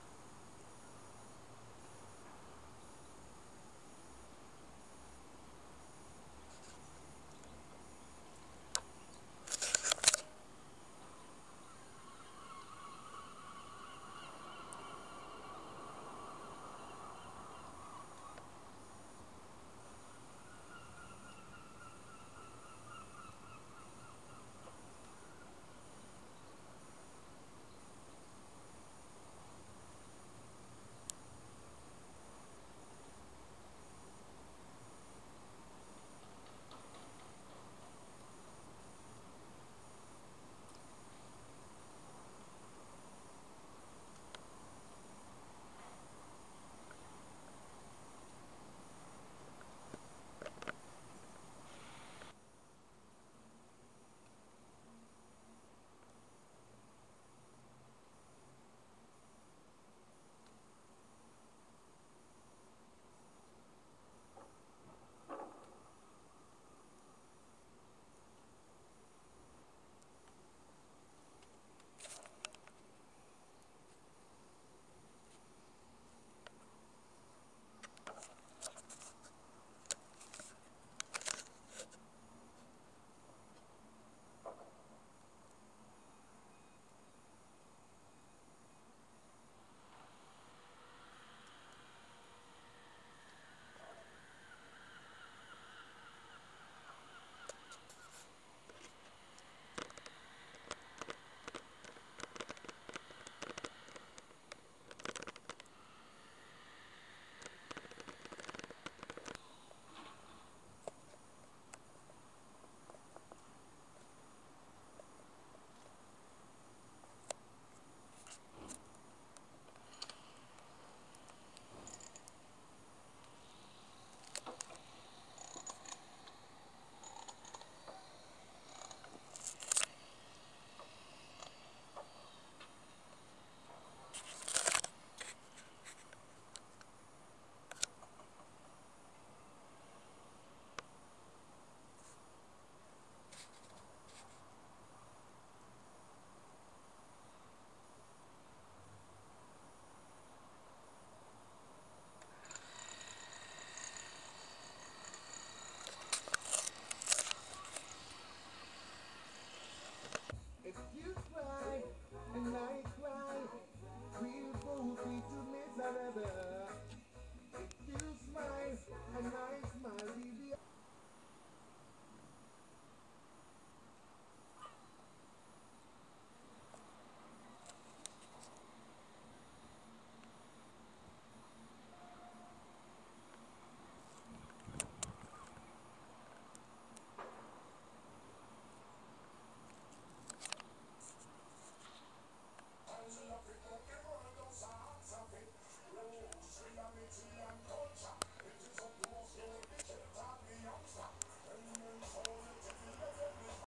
どうも。together.